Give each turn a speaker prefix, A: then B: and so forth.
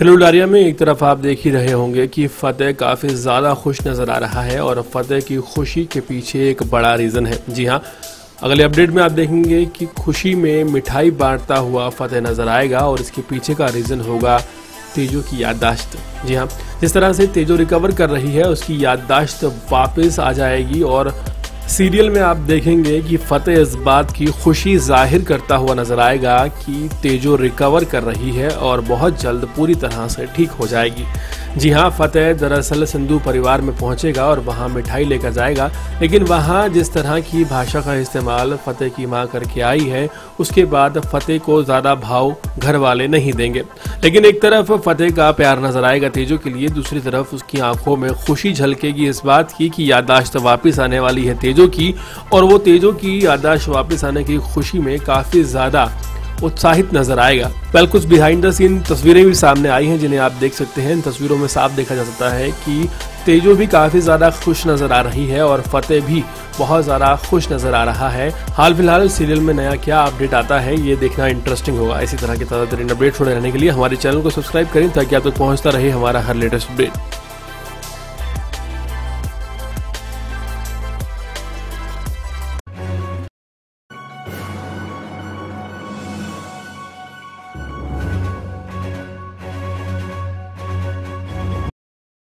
A: थिलुडारिया में एक तरफ़ आप देख ही रहे होंगे कि फतेह काफ़ी ज़्यादा खुश नज़र आ रहा है और फतेह की खुशी के पीछे एक बड़ा रीज़न है। जी हाँ अगले अपडेट में आप देखेंगे कि खुशी में मिठाई बांटता हुआ फतेह नज़र आएगा और इसके पीछे का रीज़न होगा तेजो की याददाश्त। जी हाँ जिस तरह से तेजो रिकवर कर रही है, उसकी याददाश्त वापस आ जाएगी और सीरियल में आप देखेंगे कि फतेह इस बात की खुशी ज़ाहिर करता हुआ नज़र आएगा कि तेजो रिकवर कर रही है और बहुत जल्द पूरी तरह से ठीक हो जाएगी। जी हाँ फतेह दरअसल सिंधु परिवार में पहुंचेगा और वहाँ मिठाई लेकर जाएगा। लेकिन वहाँ जिस तरह की भाषा का इस्तेमाल फतेह की माँ करके आई है, उसके बाद फतेह को ज़्यादा भाव घर वाले नहीं देंगे। लेकिन एक तरफ़ फतेह का प्यार नज़र आएगा तेजो के लिए, दूसरी तरफ़ उसकी आँखों में खुशी झलकेगी इस बात की कि यादाश्त वापस आने वाली है तेजो की, और वो तेजो की यादाश्त वापस आने की खुशी में काफ़ी ज़्यादा उत्साहित नज़र आएगा। वेल कुछ बिहाइंड द सीन तस्वीरें भी सामने आई हैं, जिन्हें आप देख सकते हैं। इन तस्वीरों में साफ़ देखा जा सकता है कि तेजो भी काफ़ी ज़्यादा खुश नज़र आ रही है और फतेह भी बहुत ज़्यादा खुश नज़र आ रहा है। हाल फ़िलहाल सीरियल में नया क्या अपडेट आता है, ये देखना इंटरेस्टिंग होगा। इसी तरह के ताज़ा तरीन अपडेट छोड़े रहने के लिए हमारे चैनल को सब्सक्राइब करें ताकि आप तक तो पहुँचता रहे हमारा हर लेटेस्ट अपडेट